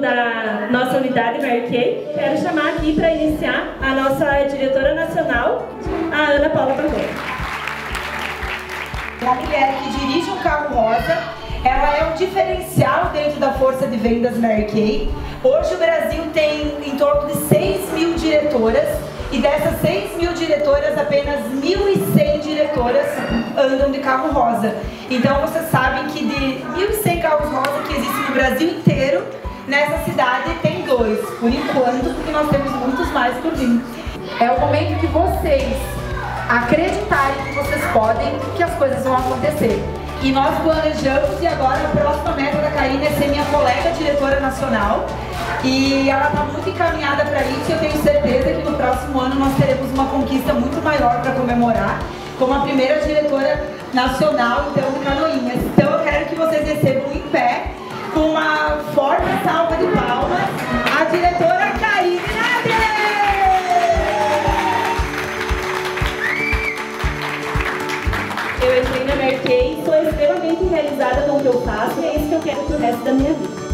da nossa unidade Kay. Quero chamar aqui para iniciar a nossa diretora nacional, a Ana Paula Barroso. Uma mulher que dirige um carro rosa, ela é um diferencial dentro da força de vendas Kay. Hoje o Brasil tem em torno de 6 mil diretoras e dessas 6 mil diretoras, apenas 1.100 diretoras andam de carro rosa. Então vocês sabem que de 1.100 carros rosa que existem no Brasil inteiro, nessa cidade tem dois, por enquanto, porque nós temos muitos mais por vir. É o momento que vocês acreditarem que vocês podem, que as coisas vão acontecer. E nós planejamos, e agora a próxima meta da Karine é ser minha colega diretora nacional. E ela está muito encaminhada para isso e eu tenho certeza que no próximo ano nós teremos uma conquista muito maior para comemorar, como a primeira diretora nacional então, de Canoinhas. Então eu quero que vocês recebam em pé, realizada com o que eu faço e é isso que eu quero pro resto da minha vida.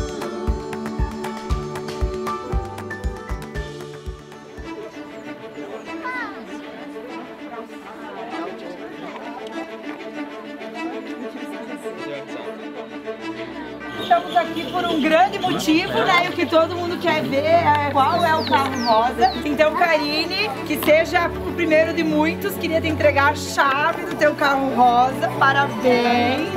Estamos aqui por um grande motivo, né? E o que todo mundo quer ver é qual é o carro rosa. Então, Karine, que seja o primeiro de muitos, queria te entregar a chave do teu carro rosa. Parabéns!